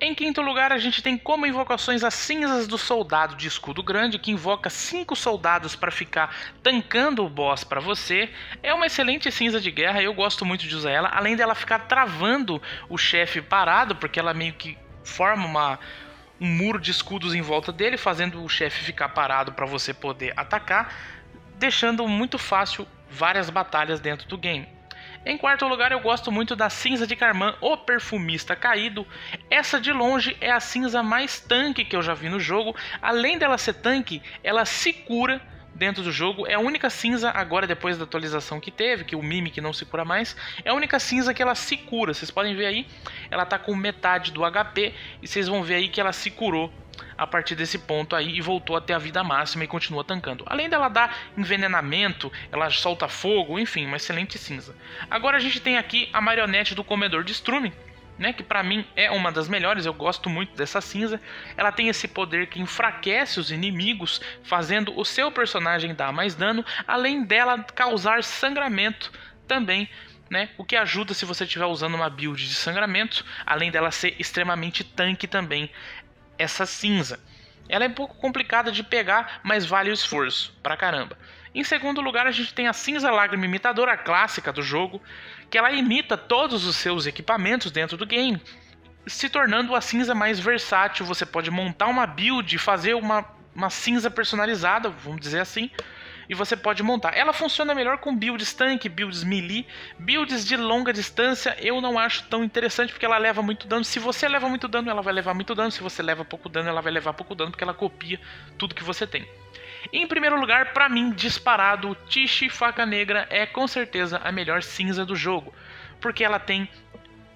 Em quinto lugar, a gente tem como invocações as cinzas do soldado de escudo grande, que invoca cinco soldados para ficar tancando o boss para você. É uma excelente cinza de guerra, eu gosto muito de usar ela, além dela ficar travando o chefe parado, porque ela meio que forma uma, um muro de escudos em volta dele, fazendo o chefe ficar parado para você poder atacar, deixando muito fácil várias batalhas dentro do game. Em quarto lugar, eu gosto muito da cinza de Carmã, o perfumista caído. Essa de longe é a cinza mais tanque que eu já vi no jogo. Além dela ser tanque, ela se cura dentro do jogo. É a única cinza, agora depois da atualização que teve, que o Mimic não se cura mais, é a única cinza que ela se cura. Vocês podem ver aí, ela tá com metade do HP e vocês vão ver aí que ela se curou a partir desse ponto aí e voltou até a vida máxima e continua tancando. Além dela dar envenenamento, ela solta fogo, enfim, uma excelente cinza. Agora a gente tem aqui a marionete do comedor de estrume, né, que para mim é uma das melhores, eu gosto muito dessa cinza. Ela tem esse poder que enfraquece os inimigos, fazendo o seu personagem dar mais dano, além dela causar sangramento também né? O que ajuda se você estiver usando uma build de sangramento, além dela ser extremamente tanque também essa cinza. Ela é um pouco complicada de pegar, mas vale o esforço, pra caramba. Em segundo lugar, a gente tem a cinza lágrima imitadora clássica do jogo, que ela imita todos os seus equipamentos dentro do game, se tornando a cinza mais versátil. Você pode montar uma build, fazer uma, uma cinza personalizada, vamos dizer assim, e você pode montar. Ela funciona melhor com builds tanque, builds melee, builds de longa distância. Eu não acho tão interessante porque ela leva muito dano. Se você leva muito dano, ela vai levar muito dano. Se você leva pouco dano, ela vai levar pouco dano porque ela copia tudo que você tem. Em primeiro lugar, para mim, disparado, Tishi Faca Negra é com certeza a melhor cinza do jogo, porque ela tem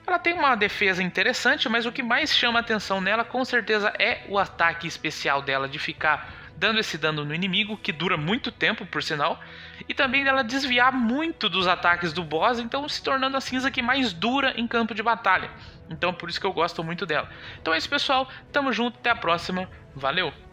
ela tem uma defesa interessante, mas o que mais chama atenção nela com certeza é o ataque especial dela de ficar dando esse dano no inimigo, que dura muito tempo, por sinal, e também dela desviar muito dos ataques do boss, então se tornando a cinza que mais dura em campo de batalha. Então por isso que eu gosto muito dela. Então é isso, pessoal. Tamo junto, até a próxima. Valeu!